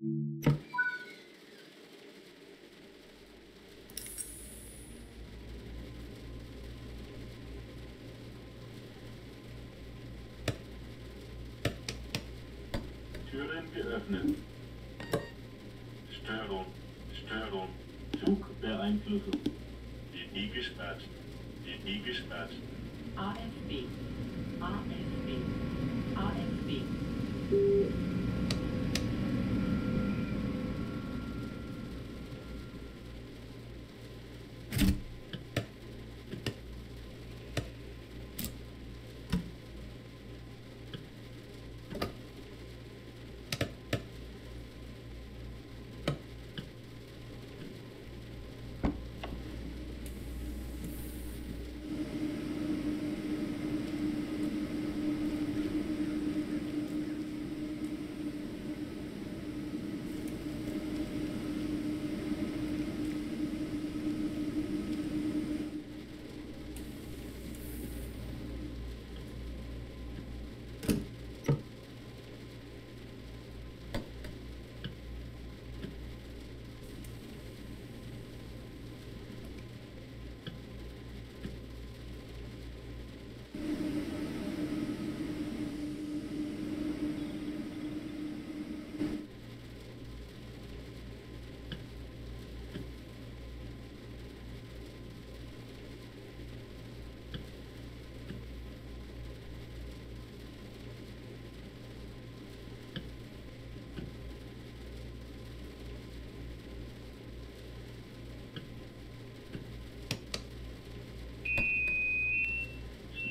Türen geöffnet. Störung, Störung, Zugbeeinflussung. DB gesperrt. DB gesperrt. AFB. AFB. AFB.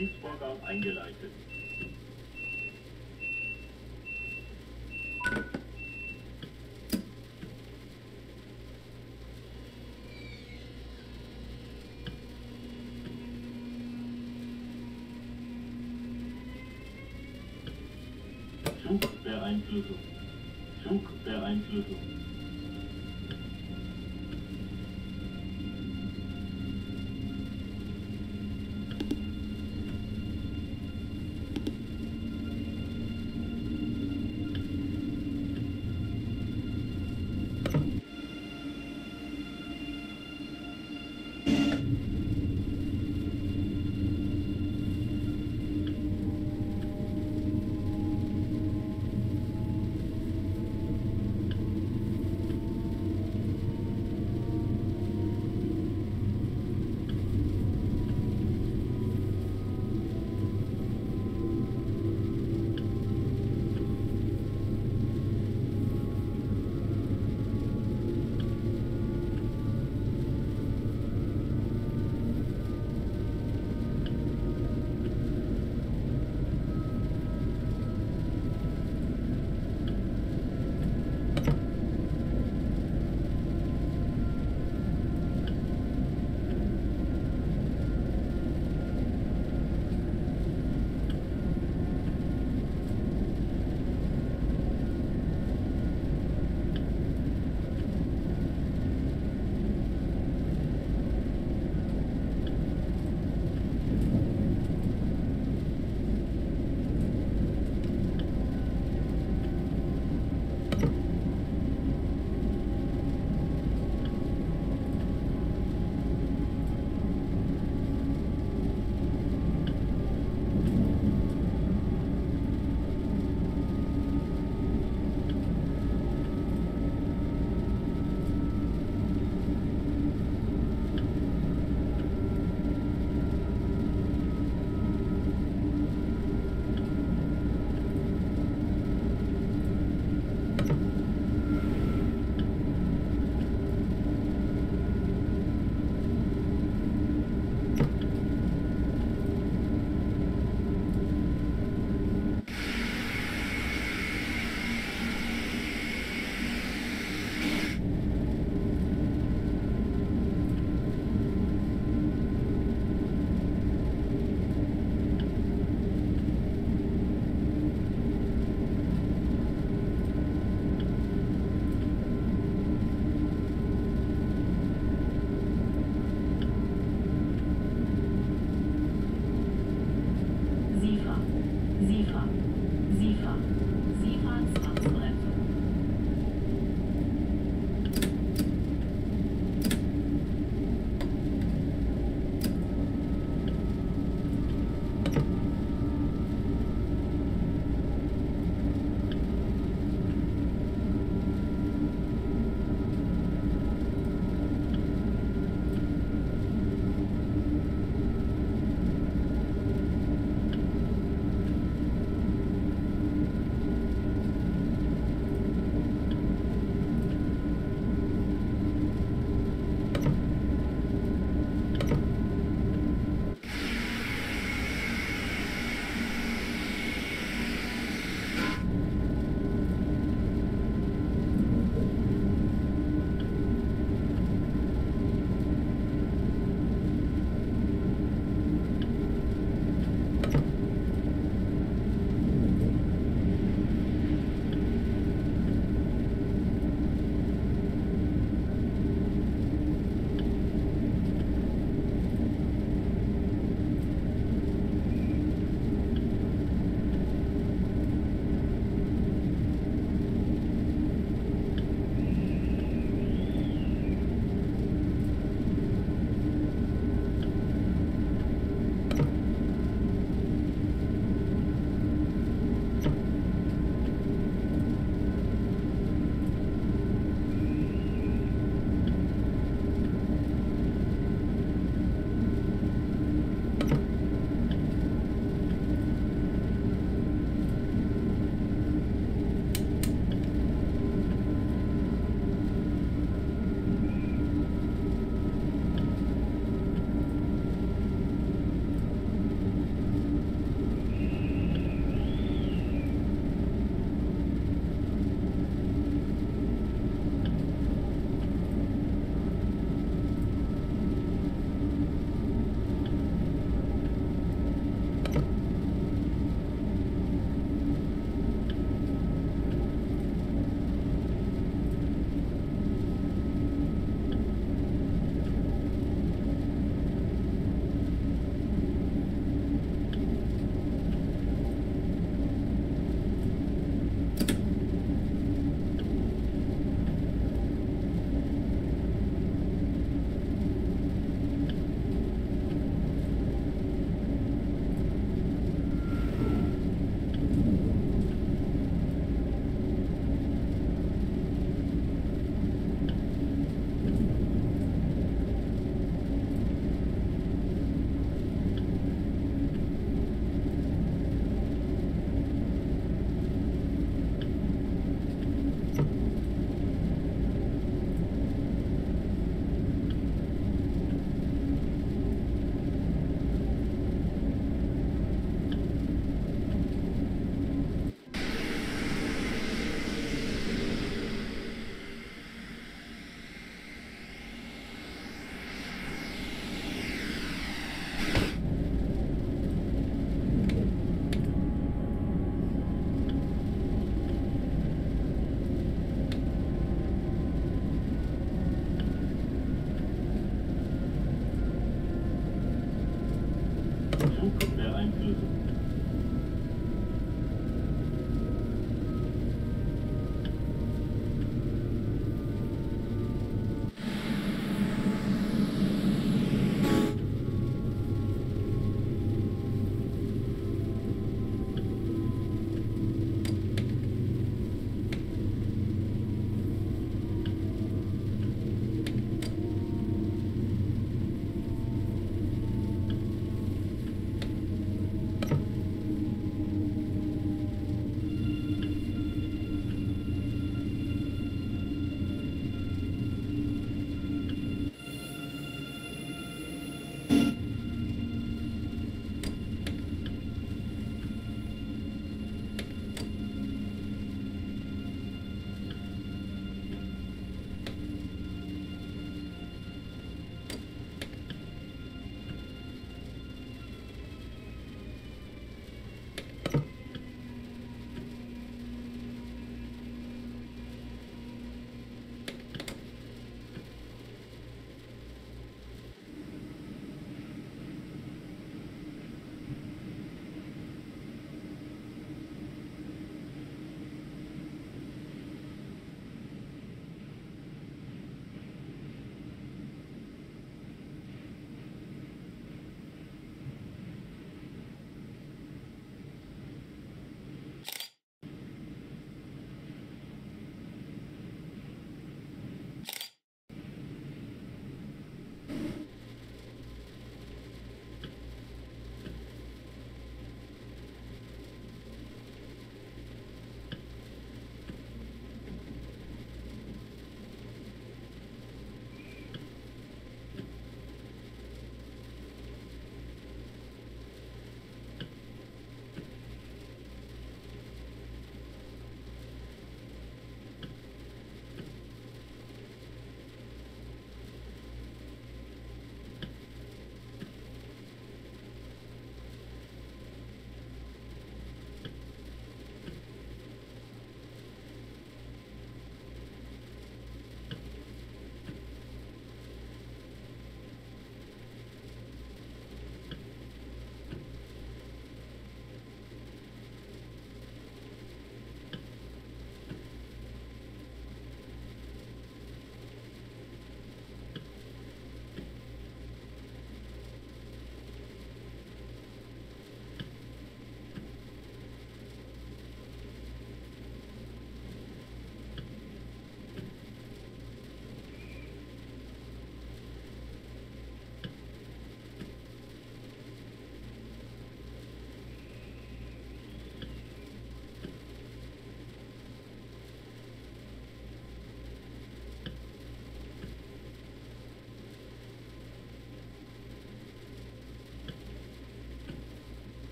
Schließvorgang eingeleitet. Zugbeeinflussung. Flugbeeinflussung.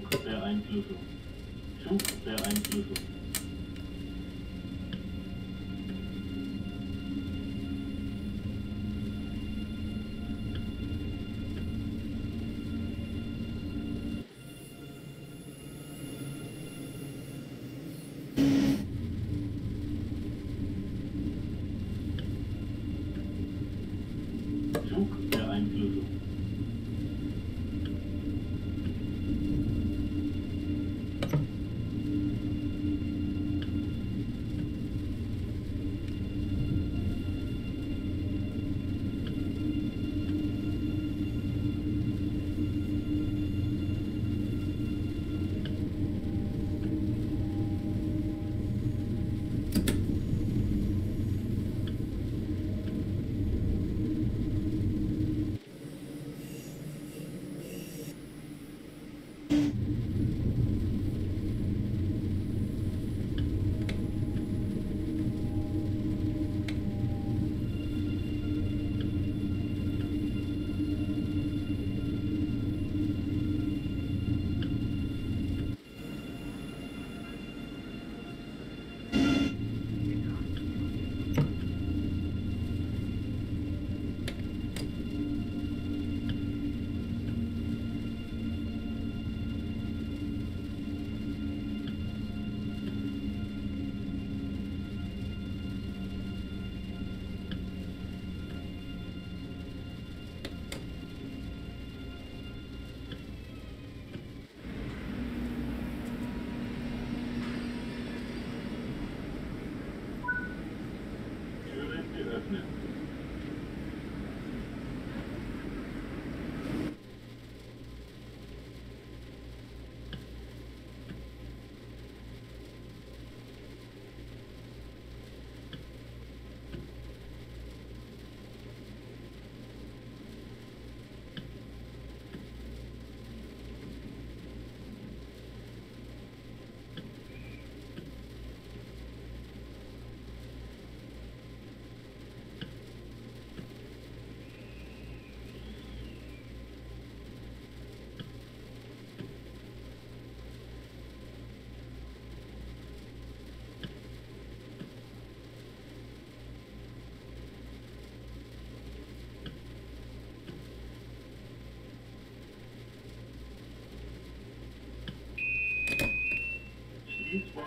Flugbeeinflussung. Flugbeeinflussung.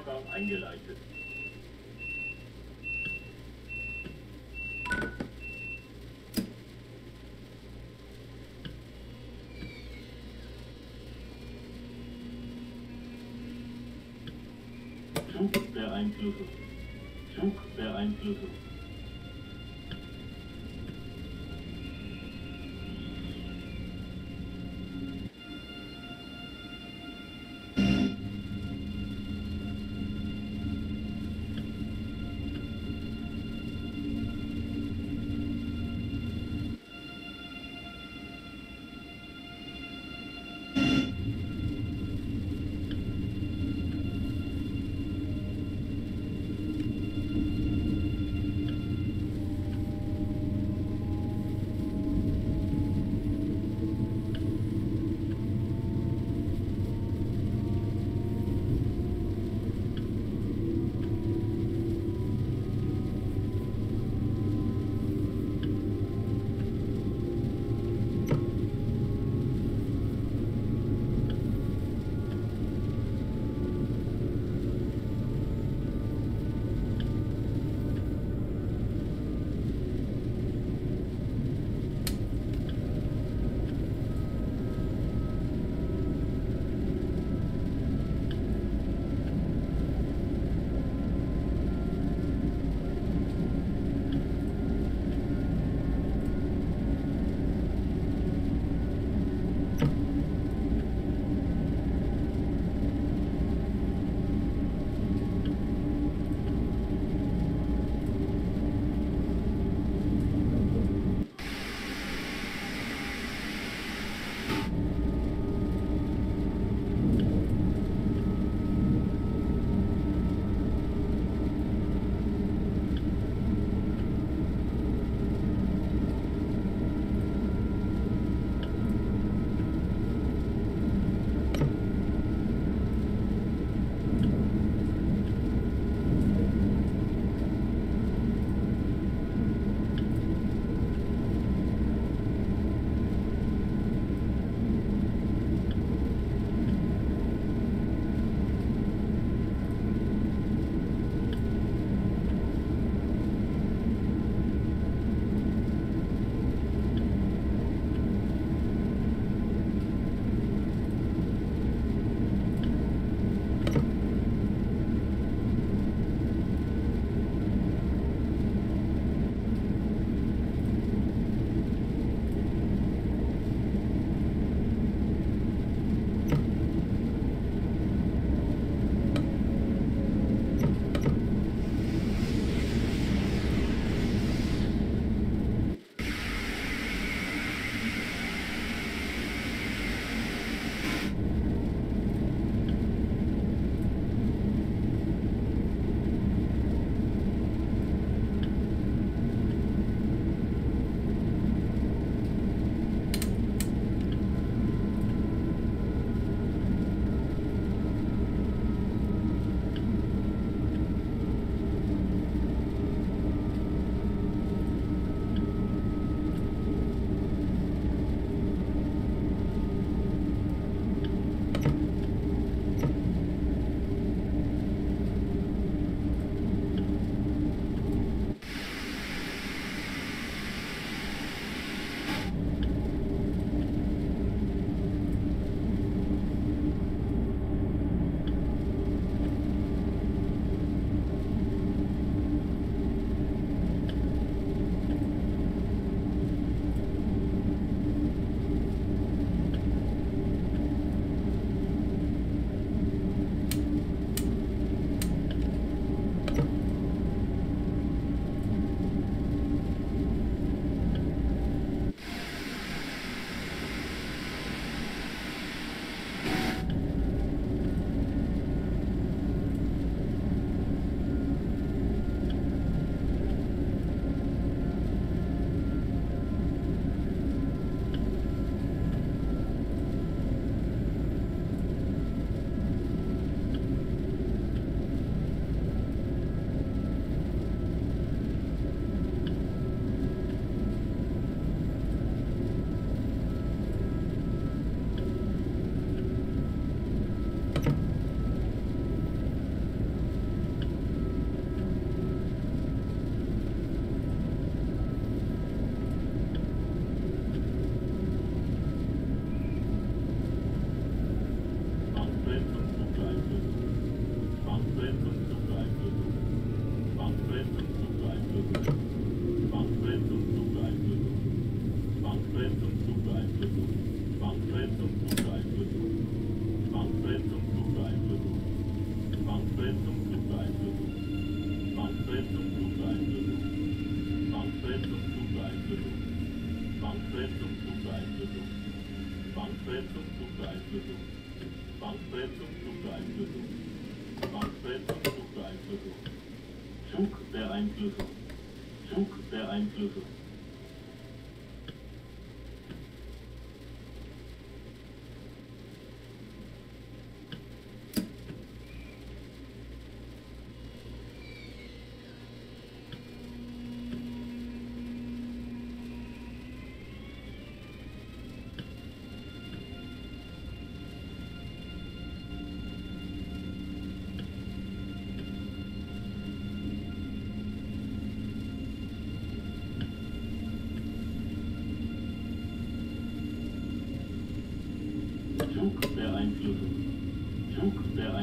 Schließvorgang eingeleitet. Flugbeeinflussung. Flugbeeinflussung.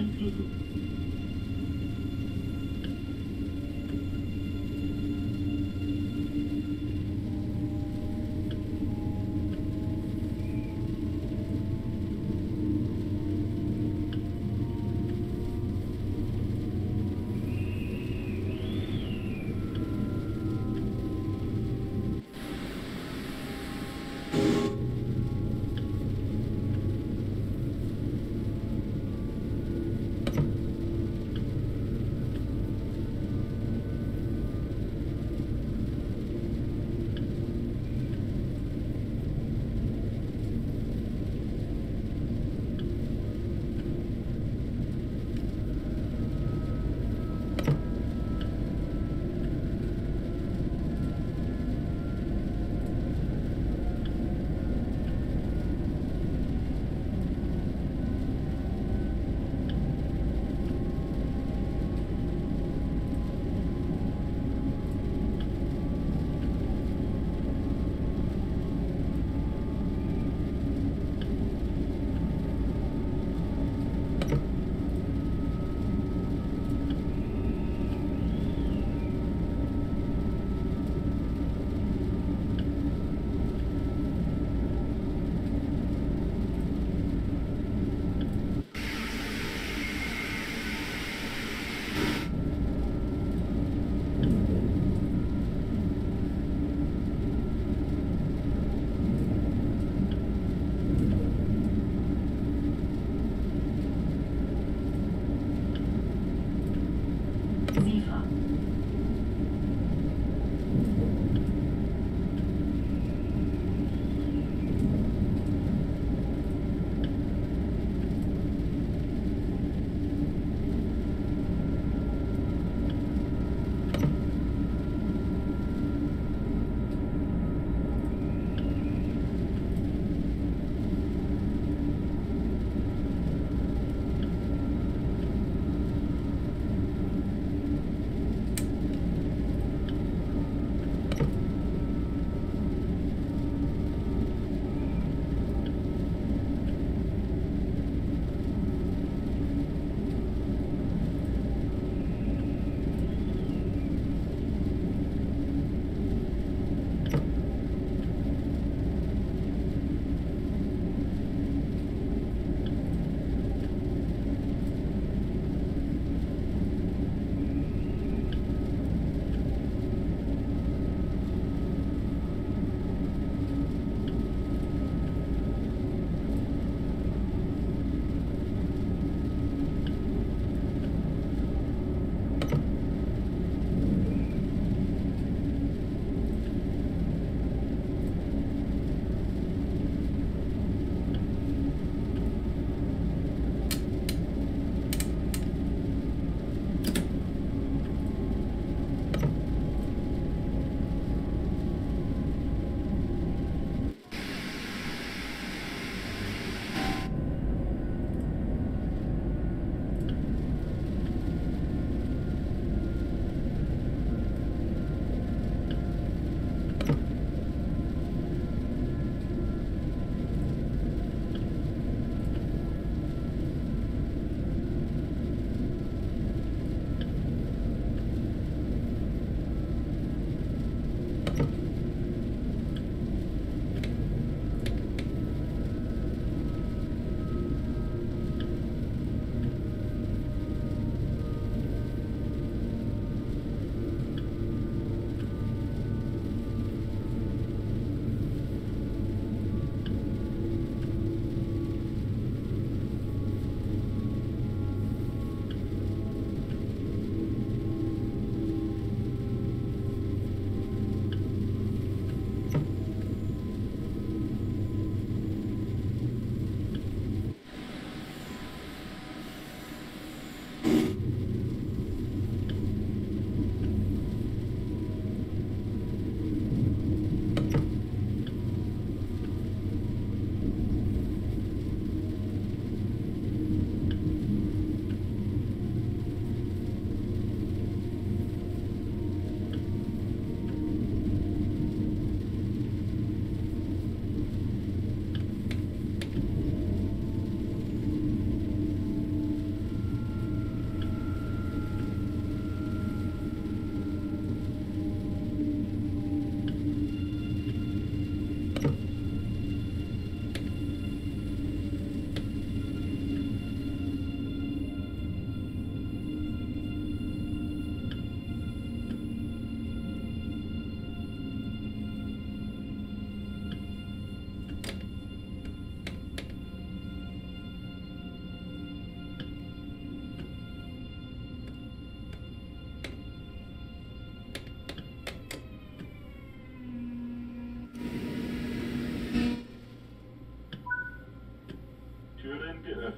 Zugbeeinflussung. geöffnet.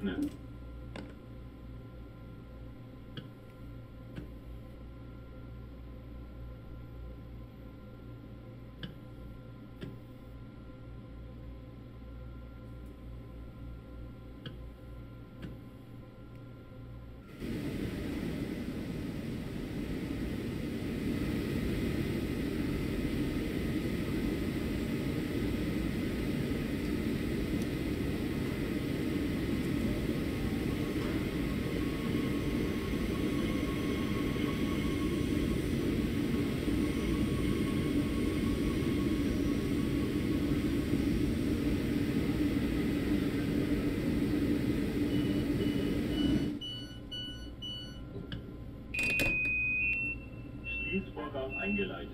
No. Eingeleitet.